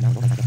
なるほど。